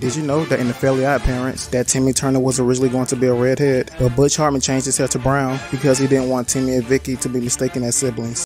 Did you know that in the Fairly Odd Parents, that Timmy Turner was originally going to be a redhead, but Butch Hartman changed his hair to brown because he didn't want Timmy and Vicky to be mistaken as siblings.